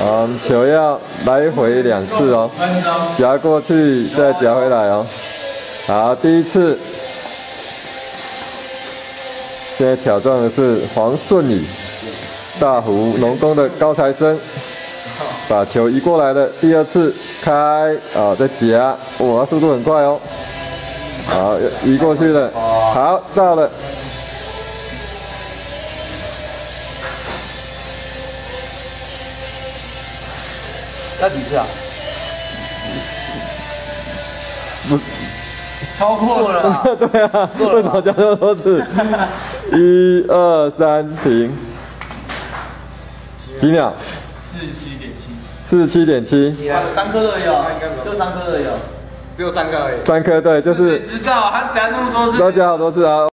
嗯，球要来回两次哦，夹过去再夹回来哦。好，第一次，现在挑战的是黄顺宇，大湖农工的高材生，把球移过来了。第二次开啊，再夹，哇，速度很快哦。好，移过去了，好，到了。要几次啊？不，超过了。对啊，为什么加那么多次？一二三，停。几秒？四十七点七。四十七点七。三颗而已哦，就三颗而已哦。只有三颗而已。三颗对，就是。知道他夹那么多次？要加好多次啊。